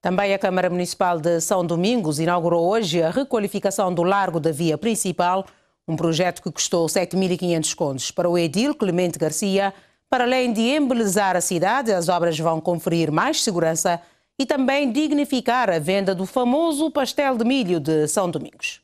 Também a Câmara Municipal de São Domingos inaugurou hoje a requalificação do largo da via principal, um projeto que custou 7.500 contos. Para o edil Clemente Garcia, para além de embelezar a cidade, as obras vão conferir mais segurança e também dignificar a venda do famoso pastel de milho de São Domingos.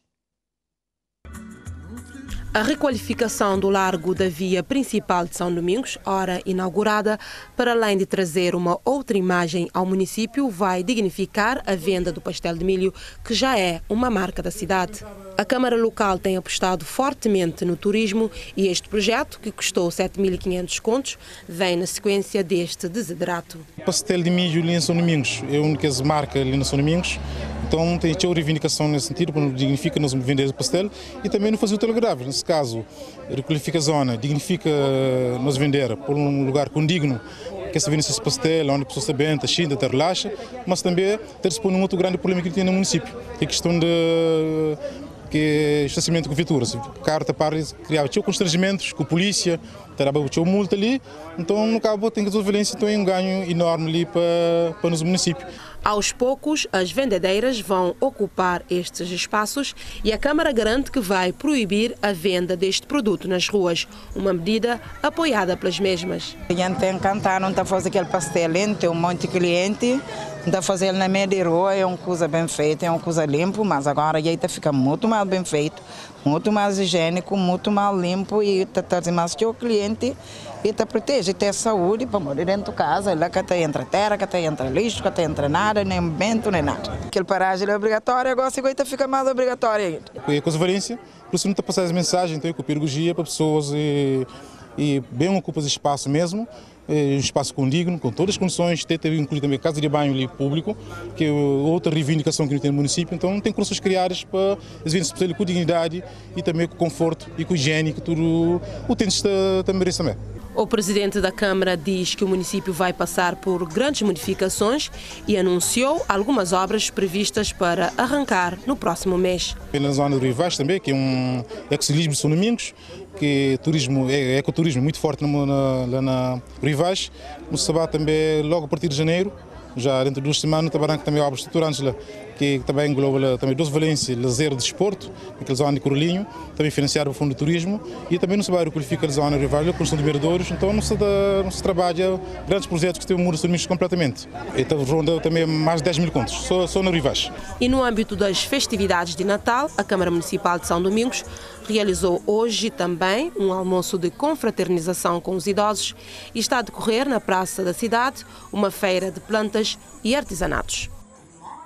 A requalificação do largo da via principal de São Domingos, ora inaugurada, para além de trazer uma outra imagem ao município, vai dignificar a venda do pastel de milho, que já é uma marca da cidade. A Câmara Local tem apostado fortemente no turismo e este projeto, que custou 7.500 contos, vem na sequência deste desidrato. O pastel de milho ali em São Domingos é a única marca ali em São Domingos, então tem uma reivindicação nesse sentido, para dignifica nos vender pastel e também não fazer o telegrafo. Nesse caso, requalifica a zona, dignifica nos vender por um lugar condigno que se vende esse pastel, onde a pessoa se benta, xinda, te relaxa, mas também ter se um outro grande problema que tem no município, que é a questão de que é estacionamento com viaturas. O carro para criava tinha constrangimentos com a polícia, tinha multa ali, então no cabo tem que resolver violência, então é um ganho enorme ali para, para nos municípios. Aos poucos, as vendedeiras vão ocupar estes espaços e a Câmara garante que vai proibir a venda deste produto nas ruas, uma medida apoiada pelas mesmas. A gente tem que cantar, não está fazendo aquele pastel, tem um monte de cliente, está fazendo na meia de rua, é uma coisa bem feita, é uma coisa limpa, mas agora aí está fica muito mais bem feito, muito mais higiênico, muito mais limpo e está trazendo mais que o cliente e te protege, tem saúde para morar dentro de casa, lá que tem entra terra, que tem entra lixo, que tem entra nada, nem vento, nem nada. Aquele paragem é obrigatório, agora se coisa fica mais obrigatório ainda. Com a conferência, por isso não está passando as mensagens, então com pedagogia para pessoas e, e bem ocupa espaço mesmo, um espaço condigno, com todas as condições, ter, incluído também casa de banho público, que é outra reivindicação que não tem no município, então tem condições criadas para as vidas com dignidade e também com conforto e com higiene que tudo o utentes também merece também. O presidente da Câmara diz que o município vai passar por grandes modificações e anunciou algumas obras previstas para arrancar no próximo mês. Na zona do Rivais também, que é um ecoturismo de São Domingos, que turismo, é ecoturismo muito forte na, lá na Rivais. No Sabá também, logo a partir de janeiro, já dentro de duas semanas, também também obras estruturantes que também engloba também 12 Valência, lazer de desporto, aquele zona de Corolinho, também financiar o Fundo de Turismo e também no Sabairo qualifica a zona rival, a construção de miradores, então não se, dá, não se trabalha grandes projetos que têm o muro de completamente. Então ronda também mais de 10 mil contos, só, só na Rivais. E no âmbito das festividades de Natal, a Câmara Municipal de São Domingos realizou hoje também um almoço de confraternização com os idosos e está a decorrer na Praça da Cidade uma feira de plantas e artesanatos.